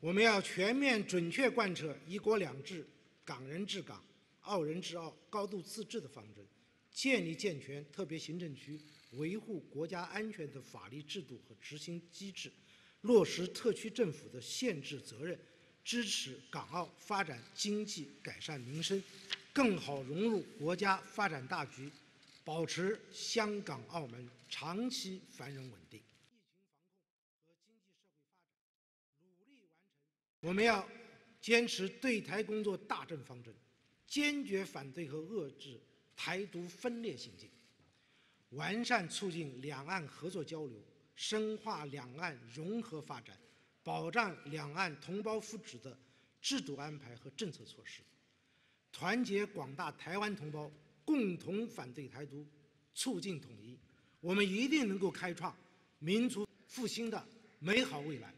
我们要全面准确贯彻“一国两制”、“港人治港”、“澳人治澳”、高度自治的方针，建立健全特别行政区维护国家安全的法律制度和执行机制，落实特区政府的宪制责任，支持港澳发展经济、改善民生，更好融入国家发展大局，保持香港、澳门长期繁荣稳定。我们要坚持对台工作大政方针，坚决反对和遏制台独分裂行径，完善促进两岸合作交流、深化两岸融合发展、保障两岸同胞福祉的制度安排和政策措施，团结广大台湾同胞，共同反对台独，促进统一。我们一定能够开创民族复兴的美好未来。